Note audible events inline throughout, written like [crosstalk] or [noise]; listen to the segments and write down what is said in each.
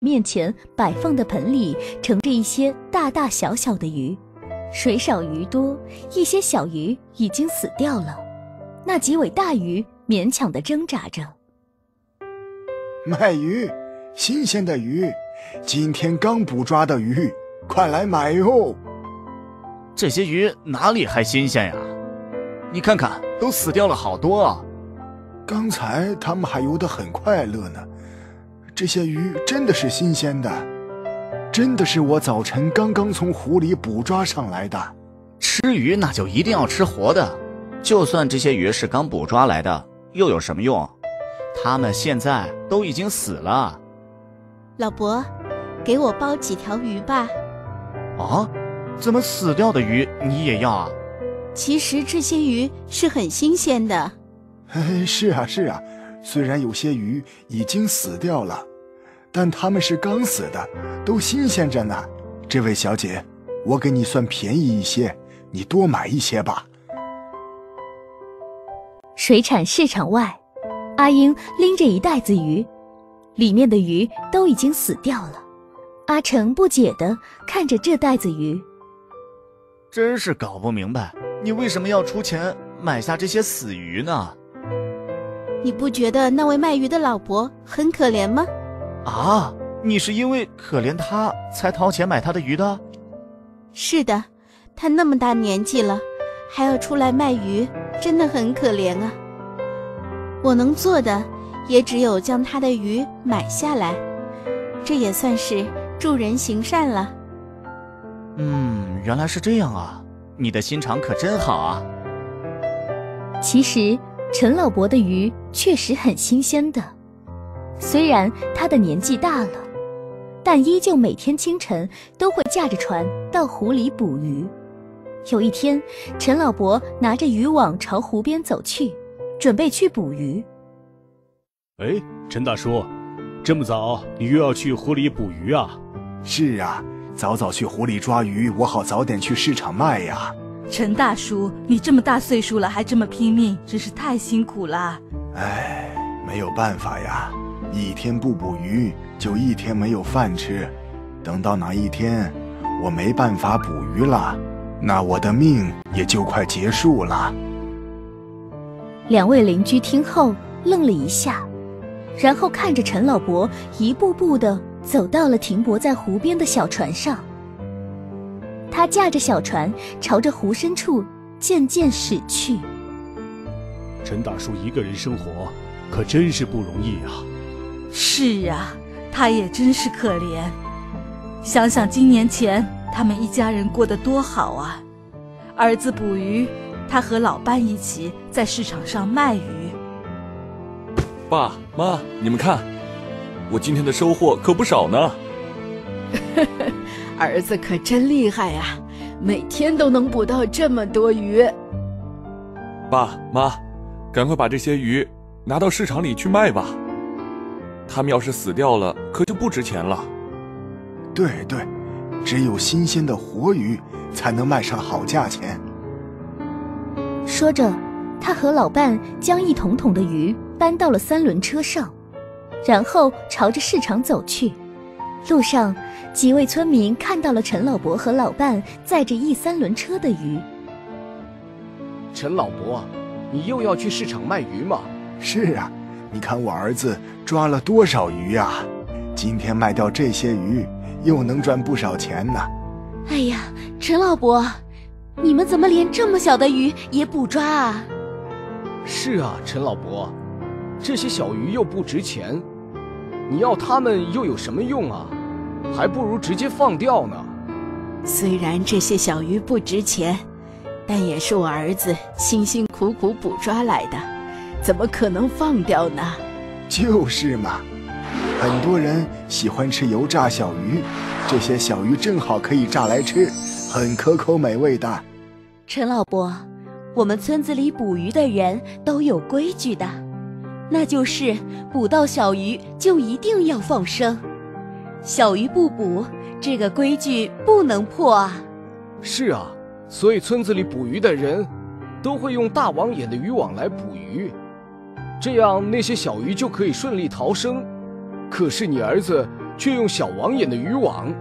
面前摆放的盆里盛着一些大大小小的鱼，水少鱼多，一些小鱼已经死掉了，那几尾大鱼勉强的挣扎着。卖鱼，新鲜的鱼，今天刚捕抓的鱼，快来买哟！这些鱼哪里还新鲜呀？你看看，都死掉了好多啊！刚才他们还游得很快乐呢。这些鱼真的是新鲜的，真的是我早晨刚刚从湖里捕抓上来的。吃鱼那就一定要吃活的，就算这些鱼是刚捕抓来的，又有什么用？它们现在都已经死了。老伯，给我包几条鱼吧。啊？怎么死掉的鱼你也要啊？其实这些鱼是很新鲜的。[laughs] 是啊，是啊。虽然有些鱼已经死掉了，但他们是刚死的，都新鲜着呢。这位小姐，我给你算便宜一些，你多买一些吧。水产市场外，阿英拎着一袋子鱼，里面的鱼都已经死掉了。阿成不解地看着这袋子鱼，真是搞不明白，你为什么要出钱买下这些死鱼呢？你不觉得那位卖鱼的老伯很可怜吗？啊，你是因为可怜他才掏钱买他的鱼的？是的，他那么大年纪了，还要出来卖鱼，真的很可怜啊。我能做的也只有将他的鱼买下来，这也算是助人行善了。嗯，原来是这样啊，你的心肠可真好啊。其实。陈老伯的鱼确实很新鲜的，虽然他的年纪大了，但依旧每天清晨都会驾着船到湖里捕鱼。有一天，陈老伯拿着渔网朝湖边走去，准备去捕鱼。哎，陈大叔，这么早你又要去湖里捕鱼啊？是啊，早早去湖里抓鱼，我好早点去市场卖呀。陈大叔，你这么大岁数了还这么拼命，真是太辛苦了。唉，没有办法呀，一天不捕鱼就一天没有饭吃。等到哪一天我没办法捕鱼了，那我的命也就快结束了。两位邻居听后愣了一下，然后看着陈老伯一步步的走到了停泊在湖边的小船上。他驾着小船，朝着湖深处渐渐驶去。陈大叔一个人生活，可真是不容易啊！是啊，他也真是可怜。想想今年前，他们一家人过得多好啊！儿子捕鱼，他和老伴一起在市场上卖鱼。爸妈，你们看，我今天的收获可不少呢。[laughs] 儿子可真厉害呀，每天都能捕到这么多鱼。爸妈，赶快把这些鱼拿到市场里去卖吧。他们要是死掉了，可就不值钱了。对对，只有新鲜的活鱼才能卖上好价钱。说着，他和老伴将一桶桶的鱼搬到了三轮车上，然后朝着市场走去。路上。几位村民看到了陈老伯和老伴载着一三轮车的鱼。陈老伯，你又要去市场卖鱼吗？是啊，你看我儿子抓了多少鱼呀！今天卖掉这些鱼，又能赚不少钱呢。哎呀，陈老伯，你们怎么连这么小的鱼也捕抓啊？是啊，陈老伯，这些小鱼又不值钱，你要它们又有什么用啊？还不如直接放掉呢。虽然这些小鱼不值钱，但也是我儿子辛辛苦苦捕抓来的，怎么可能放掉呢？就是嘛，很多人喜欢吃油炸小鱼，这些小鱼正好可以炸来吃，很可口美味的。陈老伯，我们村子里捕鱼的人都有规矩的，那就是捕到小鱼就一定要放生。小鱼不捕，这个规矩不能破啊！是啊，所以村子里捕鱼的人，都会用大网眼的渔网来捕鱼，这样那些小鱼就可以顺利逃生。可是你儿子却用小网眼的渔网，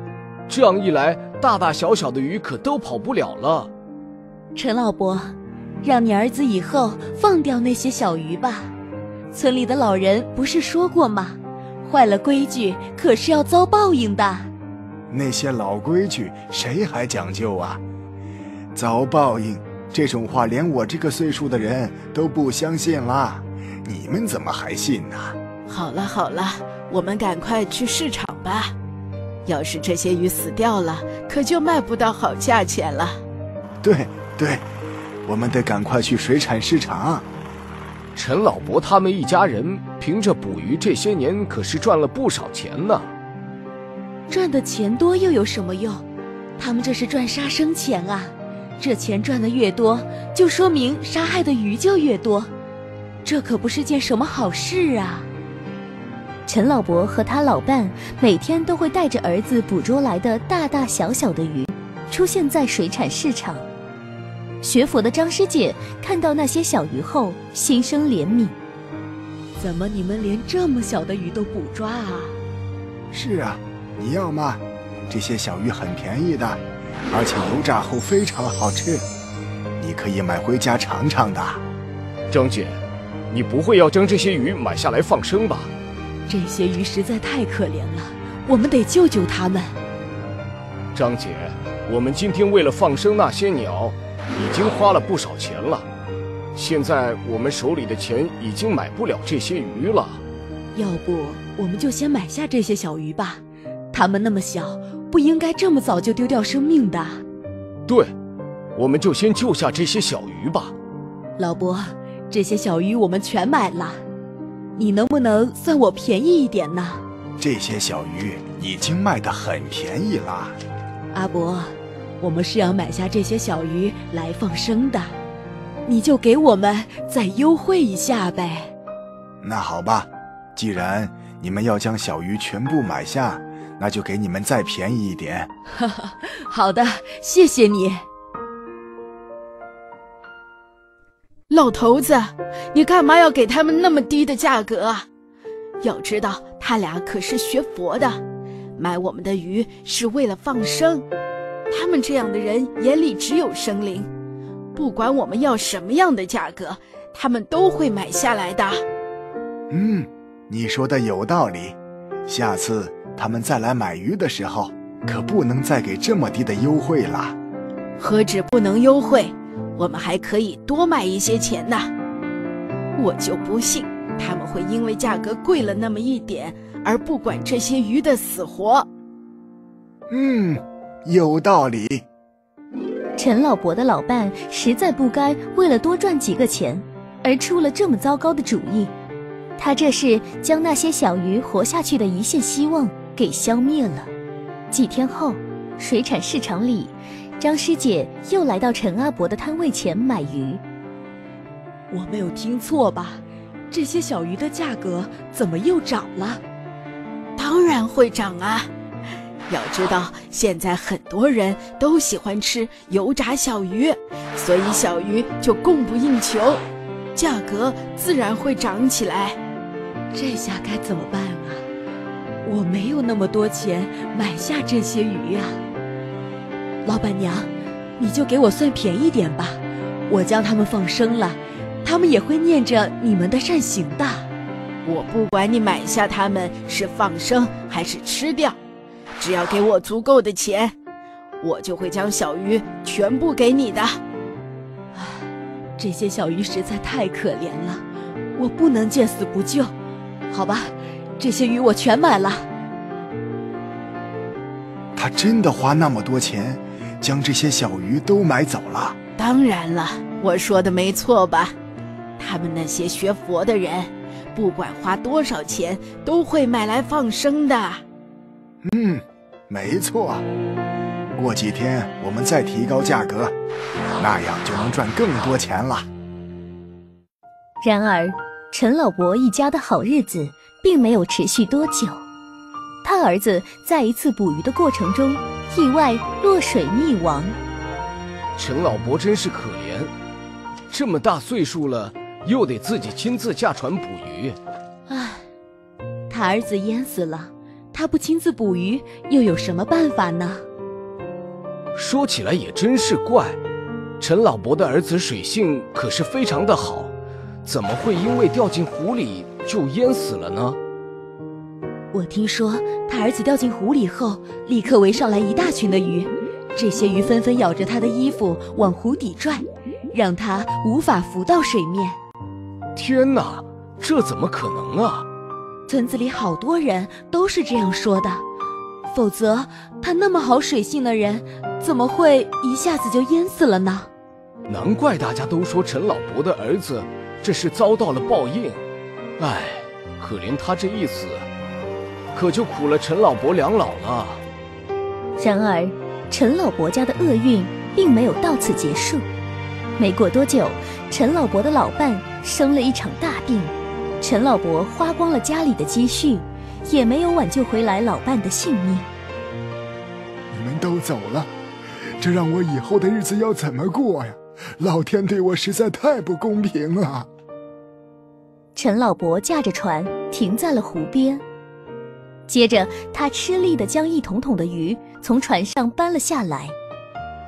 这样一来，大大小小的鱼可都跑不了了。陈老伯，让你儿子以后放掉那些小鱼吧。村里的老人不是说过吗？坏了规矩，可是要遭报应的。那些老规矩，谁还讲究啊？遭报应这种话，连我这个岁数的人都不相信啦。你们怎么还信呢？好了好了，我们赶快去市场吧。要是这些鱼死掉了，可就卖不到好价钱了。对对，我们得赶快去水产市场。陈老伯他们一家人凭着捕鱼，这些年可是赚了不少钱呢。赚的钱多又有什么用？他们这是赚杀生钱啊！这钱赚的越多，就说明杀害的鱼就越多，这可不是件什么好事啊！陈老伯和他老伴每天都会带着儿子捕捉来的大大小小的鱼，出现在水产市场。学佛的张师姐看到那些小鱼后，心生怜悯：怎么你们连这么小的鱼都捕抓啊？是啊。你要吗？这些小鱼很便宜的，而且油炸后非常好吃，你可以买回家尝尝的。张姐，你不会要将这些鱼买下来放生吧？这些鱼实在太可怜了，我们得救救它们。张姐，我们今天为了放生那些鸟，已经花了不少钱了，现在我们手里的钱已经买不了这些鱼了。要不，我们就先买下这些小鱼吧。它们那么小，不应该这么早就丢掉生命的。对，我们就先救下这些小鱼吧。老伯，这些小鱼我们全买了，你能不能算我便宜一点呢？这些小鱼已经卖得很便宜了。阿伯，我们是要买下这些小鱼来放生的，你就给我们再优惠一下呗。那好吧，既然你们要将小鱼全部买下。那就给你们再便宜一点。哈 [laughs] 哈好的，谢谢你，老头子，你干嘛要给他们那么低的价格啊？要知道，他俩可是学佛的，买我们的鱼是为了放生。他们这样的人眼里只有生灵，不管我们要什么样的价格，他们都会买下来的。嗯，你说的有道理，下次。他们再来买鱼的时候，可不能再给这么低的优惠了。何止不能优惠，我们还可以多卖一些钱呢。我就不信他们会因为价格贵了那么一点而不管这些鱼的死活。嗯，有道理。陈老伯的老伴实在不该为了多赚几个钱而出了这么糟糕的主意，他这是将那些小鱼活下去的一线希望。给消灭了。几天后，水产市场里，张师姐又来到陈阿伯的摊位前买鱼。我没有听错吧？这些小鱼的价格怎么又涨了？当然会涨啊！要知道，现在很多人都喜欢吃油炸小鱼，所以小鱼就供不应求，价格自然会涨起来。这下该怎么办啊？我没有那么多钱买下这些鱼呀，老板娘，你就给我算便宜点吧。我将他们放生了，他们也会念着你们的善行的。我不管你买下他们是放生还是吃掉，只要给我足够的钱，我就会将小鱼全部给你的。唉，这些小鱼实在太可怜了，我不能见死不救，好吧。这些鱼我全买了。他真的花那么多钱，将这些小鱼都买走了？当然了，我说的没错吧？他们那些学佛的人，不管花多少钱，都会买来放生的。嗯，没错。过几天我们再提高价格，那样就能赚更多钱了。然而，陈老伯一家的好日子。并没有持续多久，他儿子在一次捕鱼的过程中意外落水溺亡。陈老伯真是可怜，这么大岁数了，又得自己亲自驾船捕鱼。唉，他儿子淹死了，他不亲自捕鱼，又有什么办法呢？说起来也真是怪，陈老伯的儿子水性可是非常的好，怎么会因为掉进湖里就淹死了呢？我听说他儿子掉进湖里后，立刻围上来一大群的鱼，这些鱼纷纷咬着他的衣服往湖底拽，让他无法浮到水面。天哪，这怎么可能啊！村子里好多人都是这样说的，否则他那么好水性的人，怎么会一下子就淹死了呢？难怪大家都说陈老伯的儿子这是遭到了报应。唉，可怜他这一死，可就苦了陈老伯两老了。然而，陈老伯家的厄运并没有到此结束。没过多久，陈老伯的老伴生了一场大病。陈老伯花光了家里的积蓄，也没有挽救回来老伴的性命。你们都走了，这让我以后的日子要怎么过呀？老天对我实在太不公平了。陈老伯驾着船停在了湖边，接着他吃力地将一桶桶的鱼从船上搬了下来，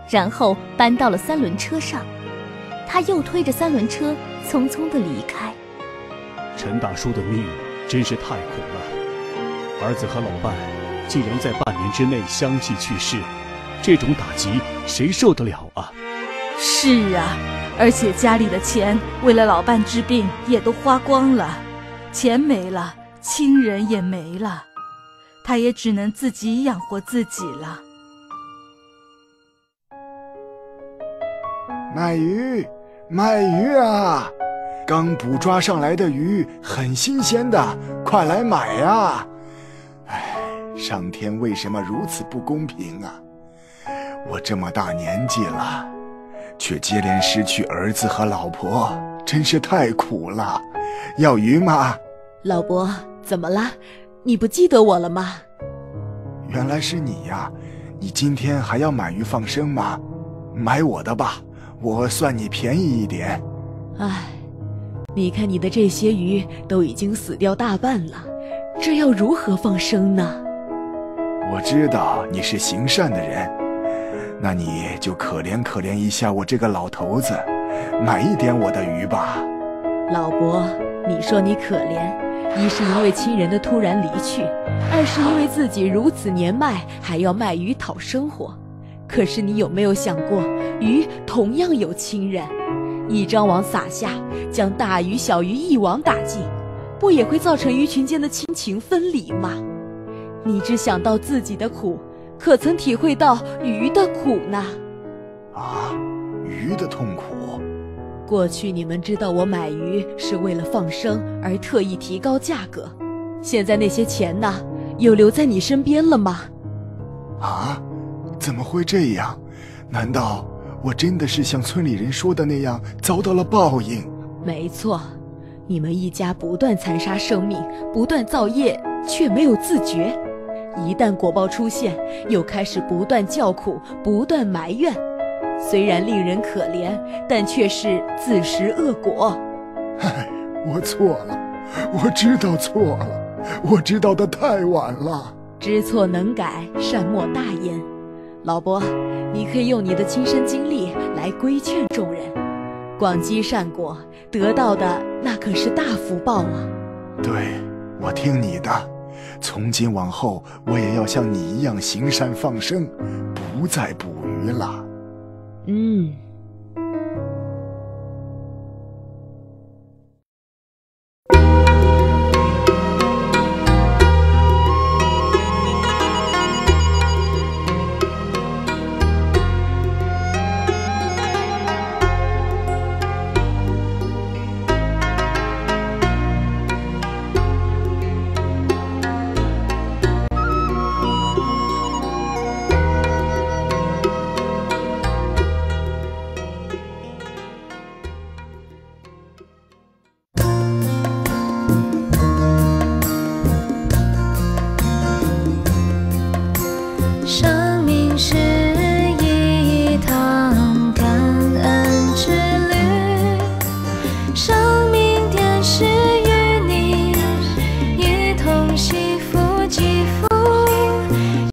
然后搬到了三轮车上。他又推着三轮车匆匆地离开。陈大叔的命真是太苦了，儿子和老伴竟然在半年之内相继去世，这种打击谁受得了啊？是啊，而且家里的钱为了老伴治病也都花光了，钱没了，亲人也没了，他也只能自己养活自己了。卖鱼，卖鱼啊！刚捕抓上来的鱼很新鲜的，快来买呀！唉，上天为什么如此不公平啊？我这么大年纪了，却接连失去儿子和老婆，真是太苦了。要鱼吗？老伯，怎么了？你不记得我了吗？原来是你呀！你今天还要买鱼放生吗？买我的吧，我算你便宜一点。唉。你看，你的这些鱼都已经死掉大半了，这要如何放生呢？我知道你是行善的人，那你就可怜可怜一下我这个老头子，买一点我的鱼吧。老伯，你说你可怜，一是因为亲人的突然离去，二是因为自己如此年迈还要卖鱼讨生活。可是你有没有想过，鱼同样有亲人？一张网撒下，将大鱼小鱼一网打尽，不也会造成鱼群间的亲情分离吗？你只想到自己的苦，可曾体会到鱼的苦呢？啊，鱼的痛苦。过去你们知道我买鱼是为了放生而特意提高价格，现在那些钱呢，又留在你身边了吗？啊，怎么会这样？难道？我真的是像村里人说的那样遭到了报应。没错，你们一家不断残杀生命，不断造业，却没有自觉。一旦果报出现，又开始不断叫苦，不断埋怨。虽然令人可怜，但却是自食恶果。唉，我错了，我知道错了，我知道的太晚了。知错能改，善莫大焉。老伯。你可以用你的亲身经历来规劝众人，广积善果，得到的那可是大福报啊！对，我听你的，从今往后我也要像你一样行善放生，不再捕鱼了。嗯。